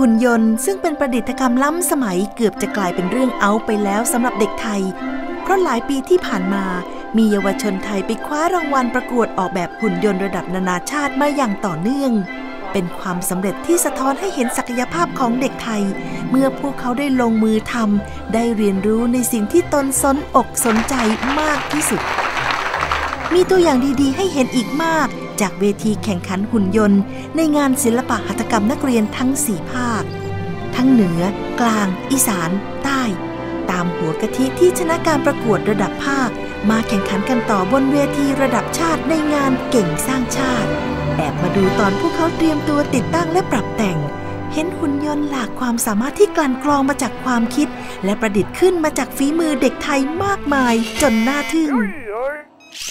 หุ่นยนต์ซึ่งเป็นประดิษฐกรรมล้ำสมัยเกือบจะกลายเป็นเรื่องเอาไปแล้วสำหรับเด็กไทย เพราะหลายปีที่ผ่านมา มีเยาวชนไทยไปคว้ารางวัลประกวดออกแบบหุ่นยนต์ระดับนานาชาติมาอย่างต่อเนื่อง เป็นความสำเร็จที่สะท้อนให้เห็นศักยภาพของเด็กไทย เมื่อพวกเขาได้ลงมือทำได้เรียนรู้ในสิ่งที่ตนสนอกสนใจมากที่สุด มีตัวอย่างดีๆ ให้เห็นอีกมาก จากเวทีแข่งขันหุ่นยนต์ ในงานศิลปะหัตถกรรมนักเรียนทั้ง4ภาค ทั้งเหนือ กลาง อีสาน ใต้ ตามหัวกะทิที่ชนะการประกวดระดับภาค มาแข่งขันกันต่อบนเวทีระดับชาติในงานเก่งสร้างชาติ แอบมาดูตอนพวกเขาเตรียมตัวติดตั้งและปรับแต่งเห็นหุ่นยนต์หลากความสามารถที่กลั่นกรองมาจากความคิด และประดิษฐ์ขึ้นมาจากฝีมือเด็กไทยมากมายจนน่าทึ่ง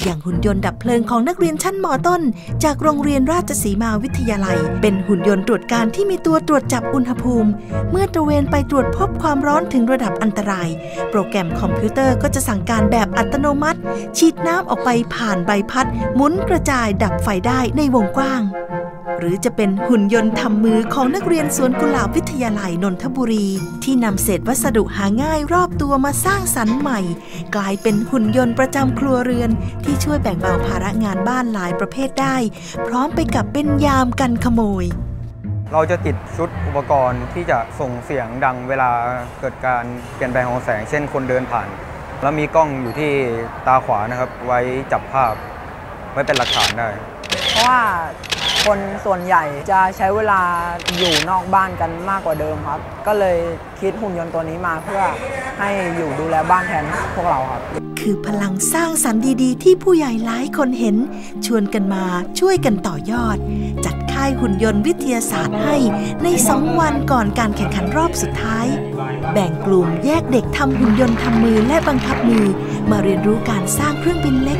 อย่างหุ่นยนต์ดับเพลิงของนักเรียนชั้นมต้น จากโรงเรียนราชสีมาวิทยาลัย เป็นหุ่นยนต์ตรวจการที่มีตัวตรวจจับอุณหภูมิ เมื่อตระเวนไปตรวจพบความร้อนถึงระดับอันตราย โปรแกรมคอมพิวเตอร์ก็จะสั่งการแบบอัตโนมัติ ฉีดน้ำออกไปผ่านใบพัดหมุนกระจายดับไฟได้ในวงกว้าง หรือจะเป็นหุ่นยนต์ทำมือของนักเรียนสวนกุหลาบวิทยาลัยนนทบุรี ที่นำเศษวัสดุหาง่ายรอบตัวมาสร้างสรรค์ใหม่ กลายเป็นหุ่นยนต์ประจำครัวเรือน ที่ช่วยแบ่งเบาภาระงานบ้านหลายประเภทได้ พร้อมไปกับเป็นยามกันขโมย เราจะติดชุดอุปกรณ์ที่จะส่งเสียงดังเวลาเกิดการเปลี่ยนแปลงของแสง เช่นคนเดินผ่าน แล้วมีกล้องอยู่ที่ตาขวานะครับ ไว้จับภาพไว้เป็นหลักฐานได้ เพราะว่า คนส่วนใหญ่จะใช้เวลาอยู่นอกบ้านกันมากกว่าเดิมครับ ก็เลยคิดหุ่นยนต์ตัวนี้มาเพื่อให้อยู่ดูแลบ้านแทนพวกเราครับ คือพลังสร้างสรรค์ดีๆ ที่ผู้ใหญ่หลายคนเห็น ชวนกันมาช่วยกันต่อยอด จัดค่ายหุ่นยนต์วิทยาศาสตร์ให้ในสองวันก่อนการแข่งขันรอบสุดท้าย แบ่งกลุ่มแยกเด็กทำหุ่นยนต์ทำมือและบังคับมือ มาเรียนรู้การสร้างเครื่องบินเล็ก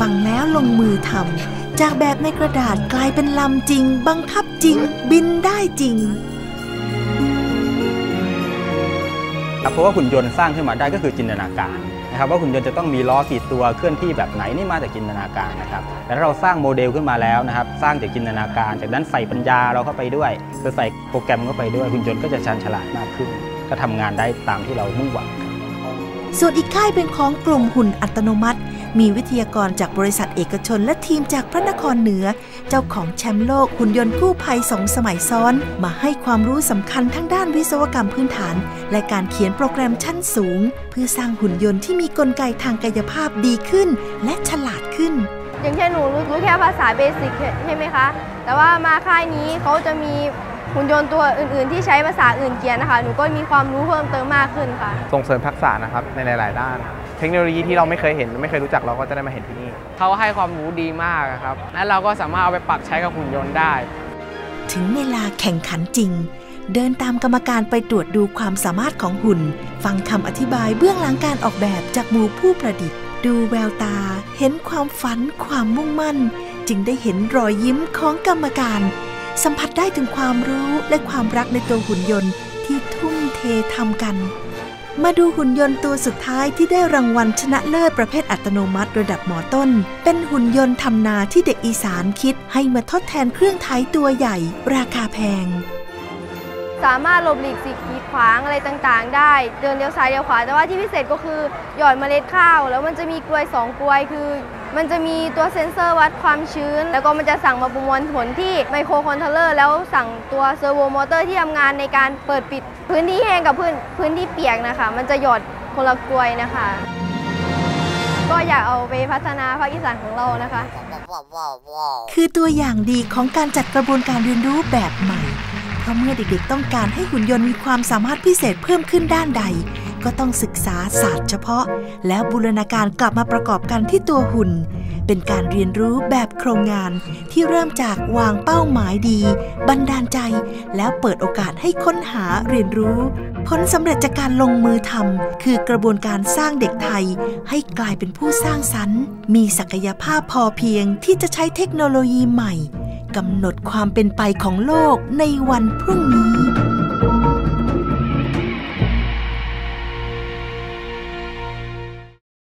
ฟังแล้วลงมือทำ จากแบบในกระดาษกลายเป็นลำจริง บังคับจริง บินได้จริงครับเพราะว่าหุ่นยนต์สร้างขึ้นมาได้ก็คือจินตนาการนะครับว่าหุ่นยนต์จะต้องมีล้อกี่ตัวเคลื่อนที่แบบไหนนี่มาจากจินตนาการนะครับแต่ถ้าเราสร้างโมเดลขึ้นมาแล้วนะครับสร้างจากจินตนาการ จากนั้นใส่ปัญญาเราเข้าไปด้วยคือใส่โปรแกรมเข้าไปด้วยหุ่นยนต์ก็จะชันฉลาดมากขึ้น ก็ทำงานได้ตามที่เรามุ่งหวังครับส่วนอีกค่ายเป็นของกลุ่มหุ่นอัตโนมัติ มีวิทยากรจากบริษัทเอกชนและทีมจากพระนครเหนือ เจ้าของแชมป์โลกหุ่นยนต์กู้ภัยสองสมัยซ้อน มาให้ความรู้สำคัญทั้งด้านวิศวกรรมพื้นฐาน และการเขียนโปรแกรมชั้นสูง เพื่อสร้างหุ่นยนต์ที่มีกลไกทางกายภาพดีขึ้น และฉลาดขึ้น อย่างเช่นหนูรู้รู้แค่ภาษาเบสิกใช่ไหมคะ แต่ว่ามาค่ายนี้เขาจะมีหุ่นยนต์ตัวอื่น ๆ ที่ใช้ภาษาอื่นเขียนนะคะ หนูก็มีความรู้เพิ่มเติมมากขึ้นค่ะ ส่งเสริมทักษะนะครับในหลาย ๆ ด้าน เทคโนโลยีที่เราไม่เคยเห็นไม่เคยรู้จักเราก็จะได้มาเห็นที่นี่เขาให้ความรู้ดีมากอะครับและเราก็สามารถเอาไปปรับใช้กับหุ่นยนต์ได้ ถึงเวลาแข่งขันจริง เดินตามกรรมการไปตรวจดูความสามารถของหุ่น ฟังคำอธิบายเบื้องหลังการออกแบบจากหมู่ผู้ประดิษฐ์ ดูแววตา เห็นความฝัน ความมุ่งมั่น จึงได้เห็นรอยยิ้มของกรรมการ สัมผัสได้ถึงความรู้และความรักในตัวหุ่นยนต์ที่ทุ่มเททำกัน มาดูหุ่นยนต์ตัวสุดท้ายที่ได้รางวัลชนะเลิศประเภทอัตโนมัติระดับหมอต้น เป็นหุ่นยนต์ทำนาที่เด็กอีสานคิดให้มาทดแทนเครื่องไถตัวใหญ่ ราคาแพง สามารถหลบหลีกสิ่งกีดขวางอะไรต่างๆ ได้ เดินเลี้ยวซ้ายเลี้ยวขวา แต่ว่าที่พิเศษก็คือหย่อนเมล็ดข้าว แล้วมันจะมีกรวยสองกรวยคือ มันจะมีตัวเซ็นเซอร์วัดความชื้น แล้วก็มันจะสั่งมาประมวลผลที่ไมโครคอนโทรลเลอร์แล้วสั่งตัว servo motor ที่ทำงานในการเปิดปิด พื้นที่แห้งกับพื้นพื้นที่เปียกนะคะ มันจะหยอดคนละกลวยนะคะ ก็อยากเอาไปพัฒนาภาคอีสานของเรานะคะ คือตัวอย่างดีของการจัดกระบวนการเรียนรู้แบบใหม่ เพราะเมื่อเด็กๆต้องการให้หุ่นยนต์มีความสามารถพิเศษเพิ่มขึ้นด้านใด ก็ต้องศึกษาศาสตร์เฉพาะ แล้วบูรณาการกลับมาประกอบกันที่ตัวหุ่น เป็นการเรียนรู้แบบโครงงานที่เริ่มจากวางเป้าหมายดี บันดาลใจ แล้วเปิดโอกาสให้ค้นหาเรียนรู้ ผลสำเร็จจากการลงมือทำคือกระบวนการสร้างเด็กไทย ให้กลายเป็นผู้สร้างสรรค์ มีศักยภาพพอเพียงที่จะใช้เทคโนโลยีใหม่กำหนดความเป็นไปของโลกในวันพรุ่งนี้